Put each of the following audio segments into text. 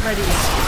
not ready.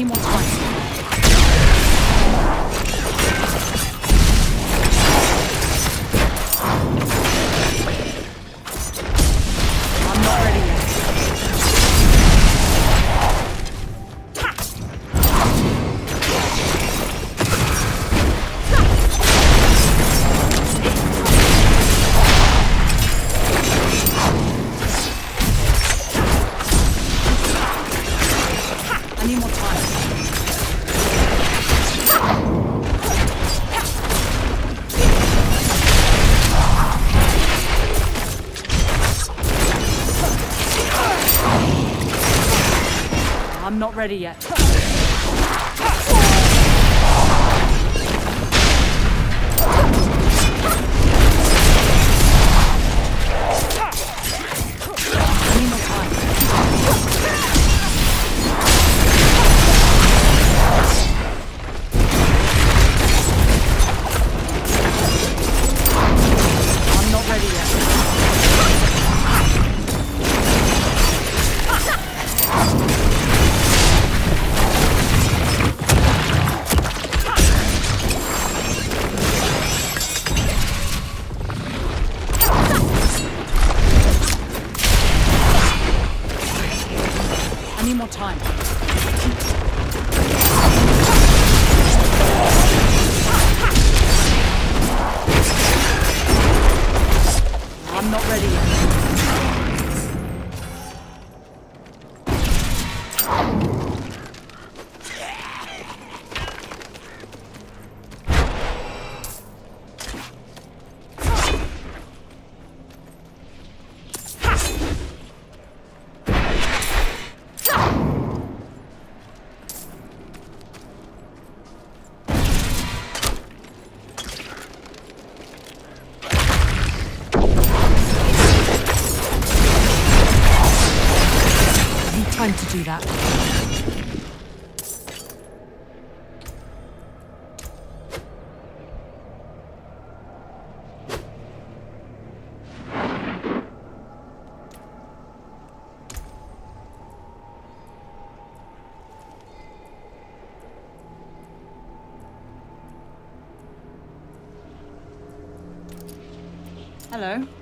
anymore. not ready yet. need more time. I'm not ready yet. do that. Hello.